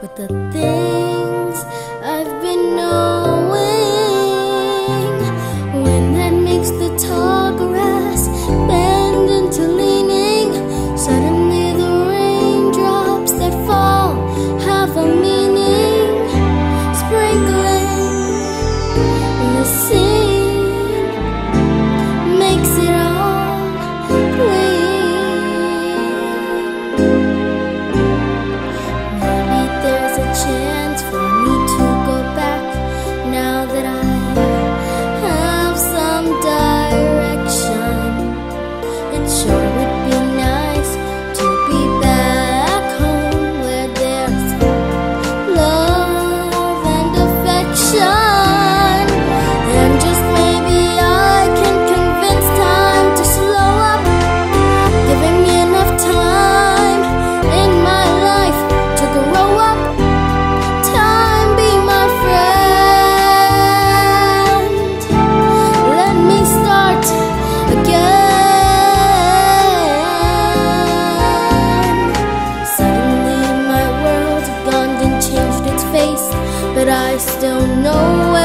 with the things I've been knowing. When that makes the tall grass bend into leaning, suddenly the raindrops that fall have a meaning. Sprinkling the sea. soul. don't know